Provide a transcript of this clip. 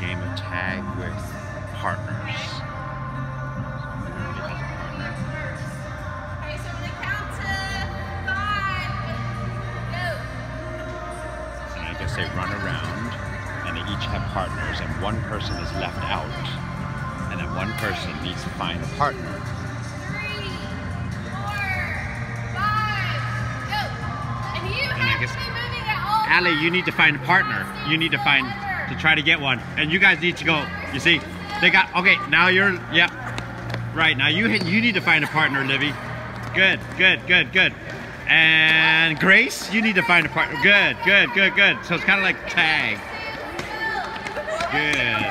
tag with partners. And I guess they run around and they each have partners and one person is left out. And then one person needs to find a partner. Allie, you need to find a partner. You need to find to try to get one. And you guys need to go. You see, they got okay. Now you're yep. Right now you you need to find a partner, Livy. Good, good, good, good. And Grace, you need to find a partner. Good, good, good, good. So it's kind of like tag. Good.